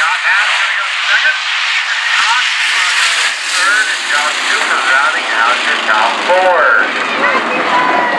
John Haskell goes second. Cox third, and John Cooper rounding out your top four.